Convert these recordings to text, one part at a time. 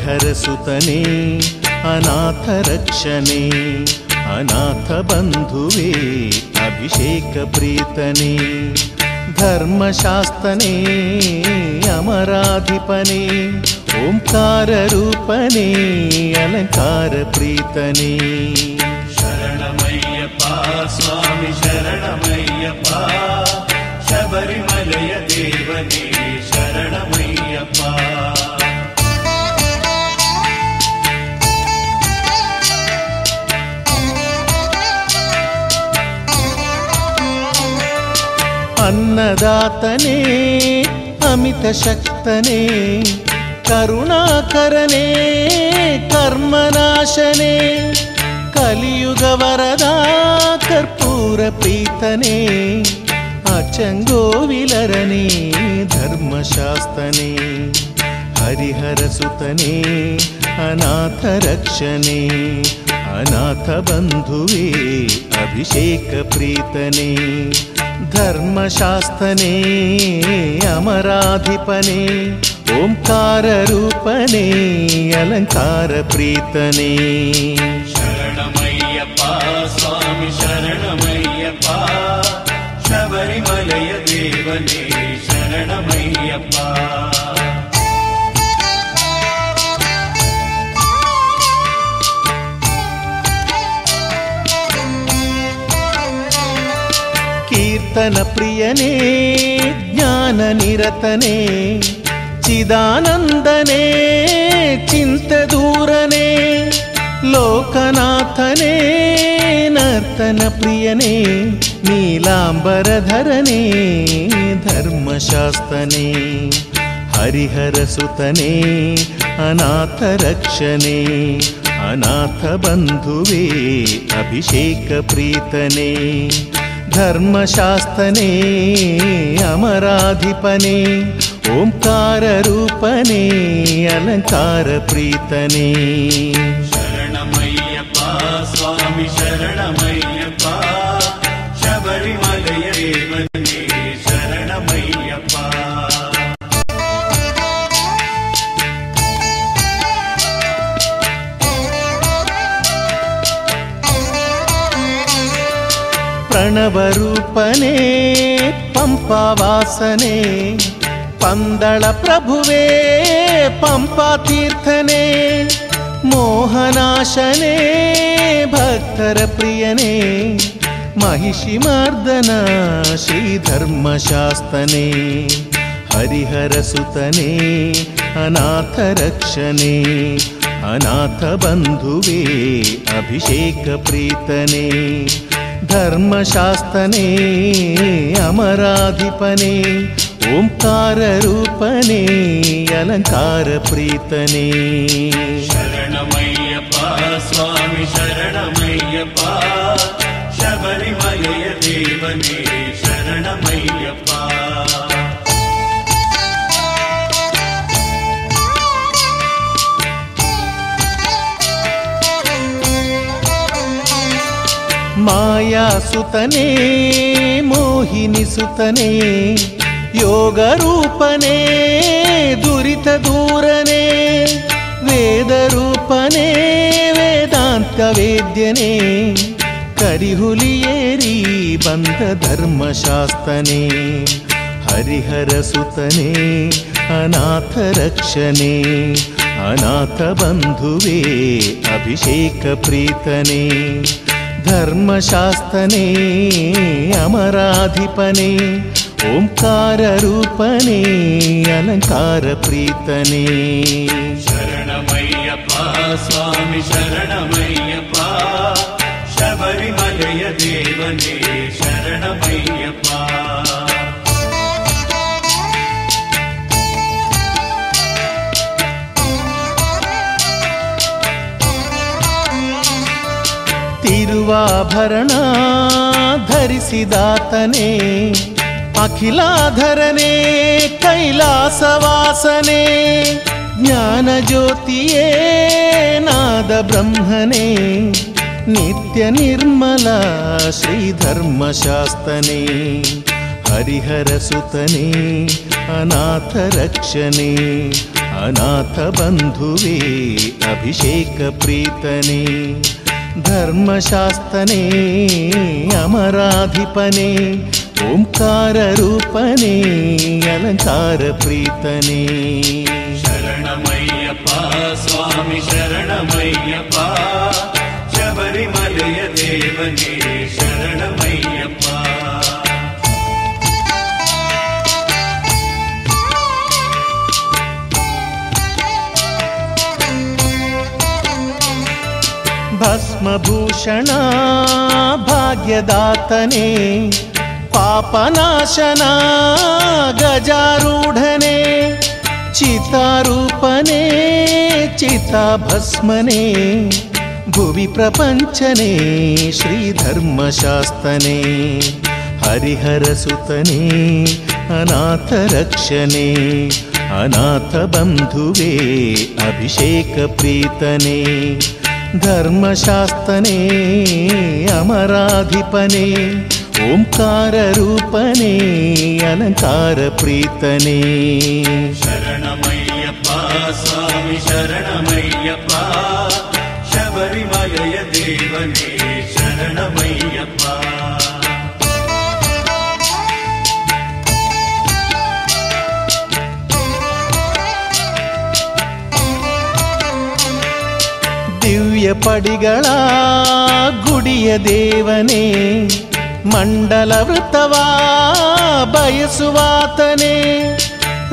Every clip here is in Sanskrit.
हरिहरसुतने अनाथरक्षणे अनाथबन्धुवे अभिषेकप्रीतने धर्मशास्तने अमराधिपने ओङ्काररूपणे अलङ्कारप्रीतने। शरणमय्यप्पा स्वामि शरणमय्यप्पा शबरिमलय देवने शरणमय्यप्पा अन्नदातने अमितशक्तने करुणाकरणे कर्मनाशने कलियुगवरदा कर्पूरप्रीतने अचङ्गोविलरणे धर्मशास्तने हरिहरसुतने अनाथरक्षणे अनाथबन्धुवे अभिषेकप्रीतने ധർമ്മശാസ്തനേ അമരാധിപനേ ഓംകാരൂപനേ അലങ്കാരപ്രീതനേ. ശരണമയ്യപ്പ സ്വാമി ശരണമയ്യപ്പ ശബരിമലയ ദേവനേ ശരണമയ്യപ്പ. शरणमय्यप्पा शबरिमलय देवने शरणमय्यप्पा कीर्तनप्रियने ज्ञाननिरतने चिदानन्दने चिन्तदूरने लोकनाथने नर्तनप्रियने नीलाम्बरधरने धर्मशास्तने हरिहरसुतने अनाथरक्षणे अनाथबन्धुवे अभिषेकप्रीतने धर्मशास्तने अमराधिपने ओङ्काररूपणे अलङ्कारप्रीतने शरणमय्यप्पा स्वामि शरणमय्यप्पा शबरिमलय प्रणवरूपने पम्पावासने पन्दळप्रभुवे पम्पातीर्थने मोहनाशने भक्तरप्रियने महिषिमर्दन श्रीधर्मशास्तने हरिहरसुतने अनाथरक्षणे अनाथबन्धुवे अभिषेकप्रीतने ధర్మశాస్తనే అమరాధిపనే ఓంకారూపనే అలంకారప్రీతనే శరణమయ్యప్ప స్వామి శరణమయ్యప్ప శబరిమయ దేవనే मायासुतने मोहिनिसुतने योगरूपने दुरितदूरने वेदरूपने वेदान्तवेद्यने करिहुलियेरी बन्धधर्मशास्तने हरिहरसुतने अनाथरक्षणे अनाथबन्धुवे अभिषेकप्रीतने ధర్మశాస్త్రనే అమరాధిపనే ఓంకార రూపనే అలంకార ప్రీతనే ತಿರುವಾಭರಣ ಧರಿಸಿದಾತನೇ ಅಖಿಲಾಧರನೇ ಕೈಲಾಸವಾಸನೆ ಜ್ಞಾನ ಜ್ಯೋತಿಯೇ ನಾದ ಬ್ರಹ್ಮನೇ ನಿತ್ಯ ನಿರ್ಮಲ ಶ್ರೀಧರ್ಮಶಾಸ್ತನೇ ಹರಿಹರ ധർമ്മശാസ്ത്രനേ അമരാധിപനേ ഓംകാരൂപനേ അലങ്കാരപ്രീതനേ. ശരണമയ്യപ്പ സ്വാമി ശരണമയ്യപ്പ ശബരിമലയ ദേവനേ ശരണമയ്യപ്പ. भस्मभूषणा भाग्यदातने पापनाशना गजारूढने चितारूपने चिताभस्मने भुवि प्रपञ्चने श्रीधर्मशास्तने हरिहरसुतने अनाथरक्षणे अनाथबन्धुवे अभिषेकप्रीतने। ധർമ്മശാസ്തനേ അമരാധിപനേ ഓംകാരൂപനേ അലങ്കാരപ്രീതനേ ശരണമയ്യപ്പ സ്വാമി ശരണമയ്യപ്പ ശബരിമലയ ദേവനേ ശരണമയ്യപ്പ ಪಡಿಗಳ ಗುಡಿಯ ದೇವನೇ, ಮಂಡಲ ವೃತ್ತವಾ ಬಯಸುವಾತನೇ,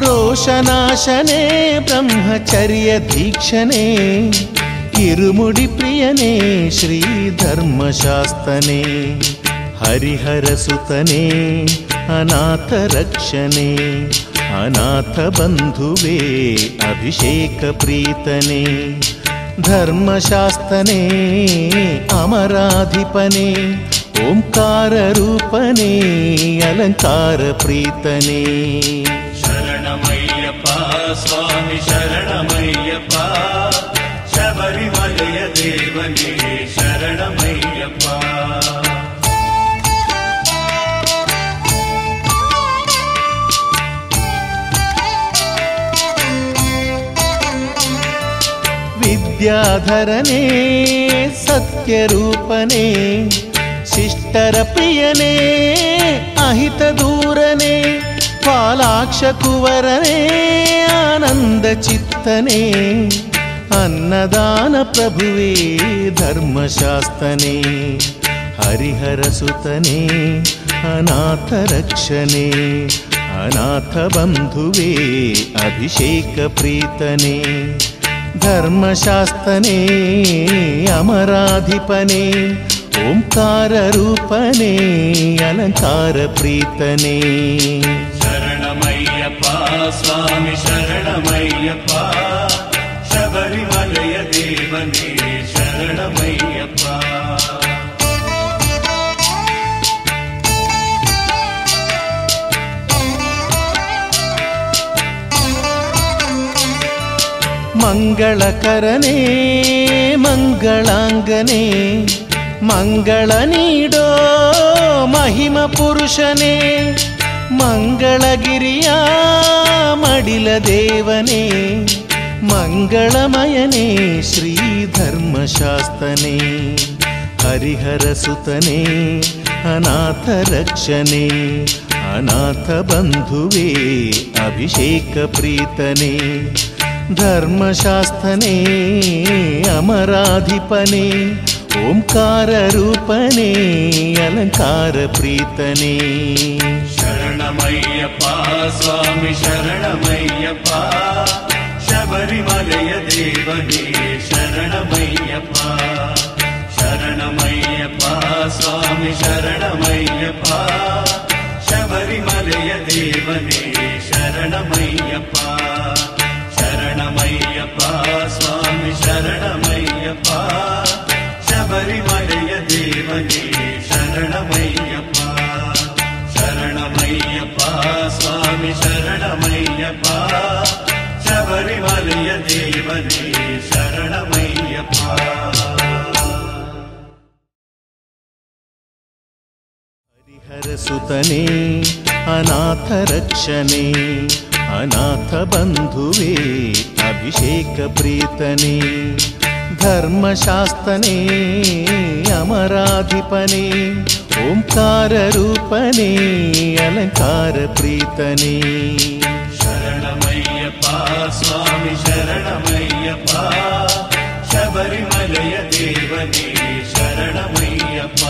ರೋಷನಾಶನೇ, ಬ್ರಹ್ಮಚರ್ಯ ದೀಕ್ಷನೇ ಕಿರುಮುಡಿ ಪ್ರಿಯನೇ, ಶ್ರೀ ಧರ್ಮಶಾಸ್ತನೇ ಹರಿಹರ ಸುತನೇ, ಅನಾಥ ರಕ್ಷಣೆ, ಅನಾಥ ಬಂಧುವೇ, ಅಭಿಷೇಕ ಪ್ರೀತನೇ. ധർമ്മശാസ്തനേ അമരാധിപനേ ഓംകാരൂപനേ അലങ്കാരപ്രീതനേ. ശരണമയ്യപ്പ സ്വാമി ശരണമയ്യപ്പ ശബരിമലയ ദേവനേ ശരണമയ്യപ്പ. విద్యాధరనే సత్యరూపనే शिष्टरप्रियने अहितदूरने पालाक्षकुवरने आनन्दचित्तने अन्नदानप्रभुवे धर्मशास्तने हरिहरसुतने अनाथरक्षणे अनाथबन्धुवे अभिषेकप्रीतने ధర్మశాస్త్రనే అమరాధిపనే ఓంకారూపనే అలంకారప్రీతనే శరణమయ్యప్ప స్వామి శరణమయ్యప్ప శబరిమలయ దేవనే శరణమయ్యప్ప ಮಂಗಳಕರನೇ ಮಂಗಳಾಂಗನೇ, ಮಂಗಳ ನೀಡೋ ಮಹಿಮ ಪುರುಷನೇ, ಮಂಗಳಗಿರಿಯ ಮಡಿಲ ದೇವನೇ, ಮಂಗಳಮಯನೇ ಶ್ರೀ ಧರ್ಮಶಾಸ್ತನೇ ಹರಿಹರ ಸುತನೇ, ಅನಾಥ ರಕ್ಷಣೆ, ಅನಾಥ ಬಂಧುವೇ, ಅಭಿಷೇಕ ಪ್ರೀತನೇ. ధర్మశాస్త్రనే అమరాధిపనే ఓంకార రూపనే అలంకార ప్రీతనే శరణమయ్యప్పా స్వామి శరణమయ్యప్పా శబరిమలయ దేవనే శరణమయ్యప్పా శరణమయ్యప్పా స్వామి శరణమయ్యప్పా శబరిమలయ దేవనే శరణమయ్యప్ప. శబరిమలయ దేవనే శరణమయ్యప్ప. శరణమయ్యప్ప స్వామి శరణమయ్యప్ప. శబరిమలయ దేవనే శరణమయ్యప్ప. హరిహరసుతనే అనాథ రక్షణే అనాథ బంధువే అభిషేక ప్రీతనే ధర్మశాస్తనే అమరాధిపనే ఓంకార రూపనే అలంకార ప్రీతనే శరణమయ్యప్ప స్వామి శరణమయ్యప్ప శబరిమలయ దేవనే శరణమయ్యప్ప.